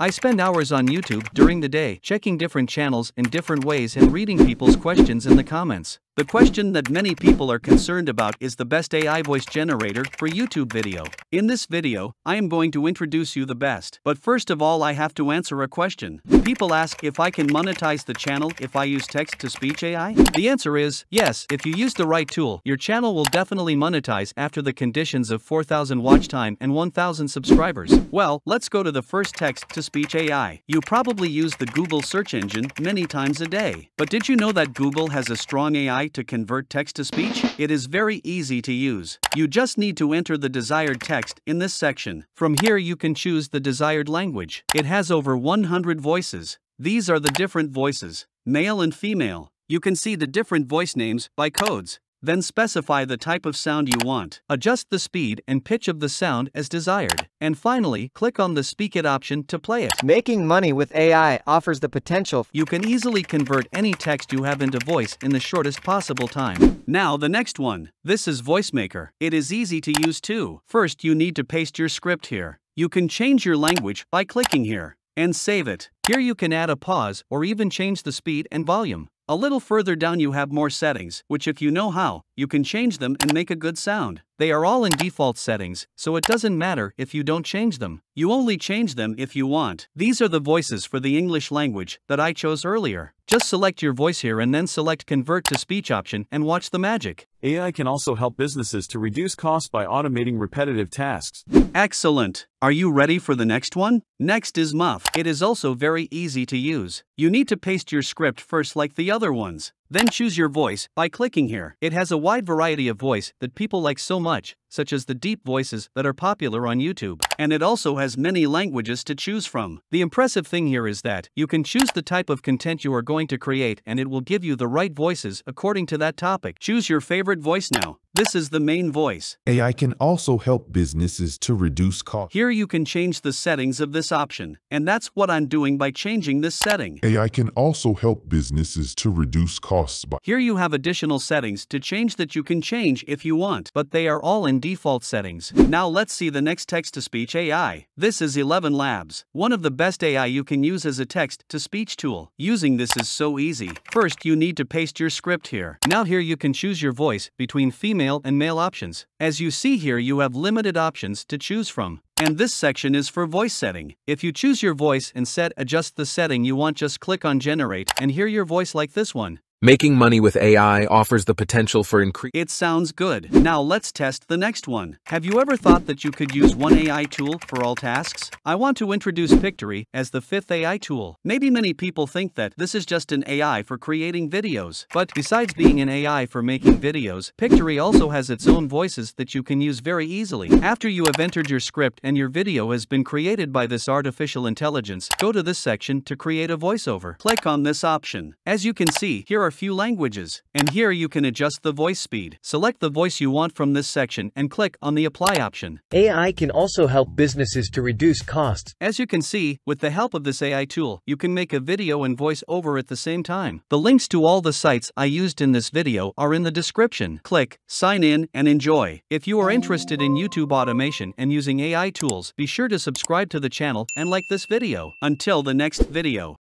I spend hours on YouTube during the day checking different channels in different ways and reading people's questions in the comments. The question that many people are concerned about is the best AI voice generator for YouTube video. In this video, I am going to introduce you the best. But first of all I have to answer a question. People ask if I can monetize the channel if I use text-to-speech AI? The answer is yes, if you use the right tool, your channel will definitely monetize after the conditions of 4000 watch time and 1000 subscribers. Well, let's go to the first text-to-speech AI. You probably use the Google search engine many times a day. But did you know that Google has a strong AI to convert text to speech? It is very easy to use. You just need to enter the desired text in this section. From here you can choose the desired language. It has over 100 voices. These are the different voices, male and female. You can see the different voice names by codes. Then specify the type of sound you want. Adjust the speed and pitch of the sound as desired. And finally, click on the Speak It option to play it. Making money with AI offers the potential. You can easily convert any text you have into voice in the shortest possible time. Now the next one. This is VoiceMaker. It is easy to use too. First you need to paste your script here. You can change your language by clicking here and save it. Here you can add a pause or even change the speed and volume. A little further down you have more settings, which if you know how, you can change them and make a good sound. They are all in default settings, so it doesn't matter if you don't change them. You only change them if you want. These are the voices for the English language that I chose earlier. Just select your voice here and then select convert to speech option and watch the magic. AI can also help businesses to reduce costs by automating repetitive tasks. Excellent. Are you ready for the next one? Next is Murf. It is also very easy to use. You need to paste your script first like the other ones. Then choose your voice by clicking here. It has a wide variety of voice that people like so much, such as the deep voices that are popular on YouTube. And it also has many languages to choose from. The impressive thing here is that you can choose the type of content you are going to create and it will give you the right voices according to that topic. Choose your favorite voice now. This is the main voice. AI can also help businesses to reduce costs. Here you can change the settings of this option, and that's what I'm doing by changing this setting. AI can also help businesses to reduce costs by Here you have additional settings to change that you can change if you want, but they are all in default settings. Now let's see the next text-to-speech AI. This is ElevenLabs, one of the best AI you can use as a text-to-speech tool. Using this is so easy. First you need to paste your script here. Now here you can choose your voice between female and male options. As you see here you have limited options to choose from. And this section is for voice setting. If you choose your voice and set adjust the setting you want just click on generate and hear your voice like this one. Making money with AI offers the potential for increase. It sounds good. Now let's test the next one. Have you ever thought that you could use one AI tool for all tasks? I want to introduce Pictory as the fifth AI tool. Maybe many people think that this is just an AI for creating videos. But besides being an AI for making videos, Pictory also has its own voices that you can use very easily. After you have entered your script and your video has been created by this artificial intelligence, go to this section to create a voiceover. Click on this option. As you can see, here are few languages, and here you can adjust the voice speed. Select the voice you want from this section and click on the apply option. AI can also help businesses to reduce costs. As you can see, with the help of this AI tool, you can make a video and voice over at the same time. The links to all the sites I used in this video are in the description. Click, sign in, and enjoy. If you are interested in YouTube automation and using AI tools, be sure to subscribe to the channel and like this video. Until the next video.